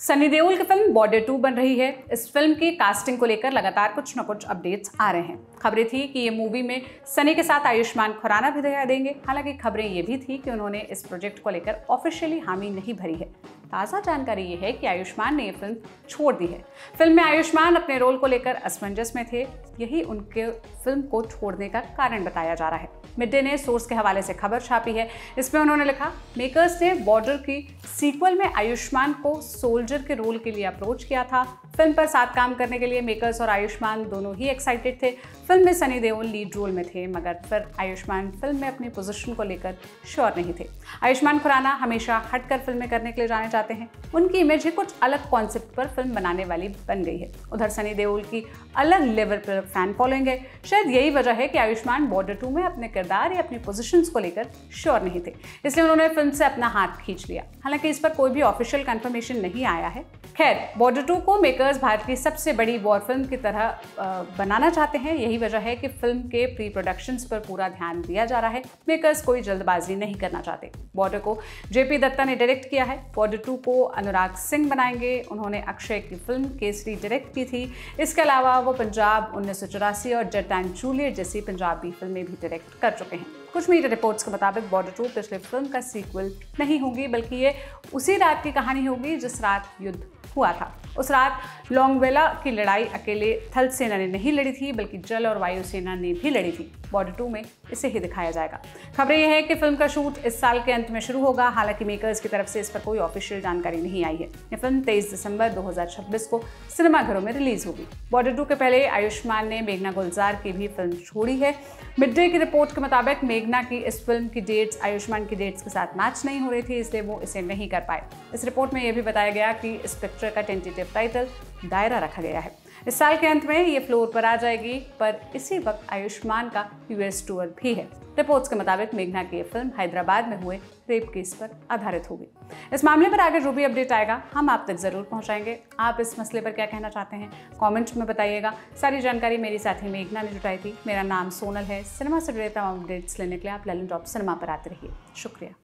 सनी देओल की film border to बन रही है। इस फ़िल्म की कास्टिंग को लेकर लगातार कुछ न कुछ अपडेट्स आ रहे हैं। खबरें थी कि ये मूवी में सनी के साथ आयुष्मान खुराना भी दिखाई देंगे। हालाँकि खबरें ये भी थी कि उन्होंने इस प्रोजेक्ट को लेकर ऑफिशियली हामी नहीं भरी है। ताज़ा जानकारी ये है कि आयुष्मान ने ये फ़िल्म छोड़ दी है। फ़िल्म में आयुष्मान अपने रोल को लेकर असमंजस में थे। यही उनके फ़िल्म को छोड़ने का कारण बताया जा रहा है। मिड ने सोर्स के हवाले से खबर छापी है। इसमें उन्होंने लिखा, मेकर्स ने बॉर्डर की सीक्वल में आयुष्मान को सोल्जर के रोल के लिए अप्रोच किया था। फ़िल्म पर साथ काम करने के लिए मेकर्स और आयुष्मान दोनों ही एक्साइटेड थे। फ़िल्म में सनी देओल लीड रोल में थे, मगर फिर आयुष्मान फ़िल्म में अपनी पोजीशन को लेकर श्योर नहीं थे। आयुष्मान खुराना हमेशा हटकर फ़िल्में करने के लिए जाने जाते हैं। उनकी इमेज ही कुछ अलग कॉन्सेप्ट पर फ़िल्म बनाने वाली बन गई है। उधर सनी देओल की अलग लेवल पर फ़ैन फॉलोइंग है। शायद यही वजह है कि आयुष्मान बॉर्डर टू में अपने किरदार या अपनी पोजिशन को लेकर श्योर नहीं थे। इसलिए उन्होंने फ़िल्म से अपना हाथ खींच लिया। हालाँकि इस पर कोई भी ऑफिशियल कन्फर्मेशन नहीं आया है। खैर बॉर्डर टू को मेकर्स भारत की सबसे बड़ी वॉर फ़िल्म की तरह बनाना चाहते हैं। यही वजह है कि फ़िल्म के प्री प्रोडक्शन पर पूरा ध्यान दिया जा रहा है। मेकर्स कोई जल्दबाजी नहीं करना चाहते। बॉर्डर को जेपी दत्ता ने डायरेक्ट किया है। बॉर्डर टू को अनुराग सिंह बनाएँगे। उन्होंने अक्षय की फ़िल्म केसरी डायरेक्ट की थी। इसके अलावा वो पंजाब उन्नीस सौ चौरासी और जट एंड जूलियट जैसी पंजाबी फ़िल्में भी डायरेक्ट कर चुके हैं। कुछ मीडिया रिपोर्ट्स के मुताबिक बॉर्डर टू पिछले फ़िल्म का सीक्वल नहीं होगी, बल्कि ये उसी रात की कहानी होगी जिस रात युद्ध हुआ था। उस रात लोंगवेला की लड़ाई अकेले थल सेना ने नहीं लड़ी थी, बल्कि जल और वायु सेना ने भी लड़ी थी। बॉर्डर टू में इसे ही दिखाया जाएगा। खबरें यह है कि फ़िल्म का शूट इस साल के अंत में शुरू होगा। हालाँकि मेकर्स की तरफ़ से इस पर कोई ऑफिशियल जानकारी नहीं आई है। यह फ़िल्म 23 दिसंबर 2026 को सिनेमाघरों में रिलीज़ होगी। बॉर्डर टू के पहले आयुष्मान ने मेघना गुलजार की भी फ़िल्म छोड़ी है। मिड की रिपोर्ट के मुताबिक मेघना की इस फ़िल्म की डेट्स, आयुष्मान की डेट्स के साथ मैच नहीं हो रही थी, इसलिए वो इसे नहीं कर पाए। इस रिपोर्ट में यह भी बताया गया कि इस पिक्चर का टेंटेटिव टाइटल दायरा रखा गया है। इस साल के अंत में ये फ्लोर पर आ जाएगी, पर इसी वक्त आयुष्मान का यूएस टूर भी है। रिपोर्ट्स के मुताबिक मेघना की फ़िल्म हैदराबाद में हुए रेप केस पर आधारित होगी। इस मामले पर आगे जो भी अपडेट आएगा, हम आप तक ज़रूर पहुंचाएँगे। आप इस मसले पर क्या कहना चाहते हैं कमेंट में बताइएगा। सारी जानकारी मेरी साथी मेघना ने जुटाई थी। मेरा नाम सोनल है। सिनेमा से जुड़े तमाम अपडेट्स लेने के लिए आप ललन टॉप सिनेमा पर आते रहिए। शुक्रिया।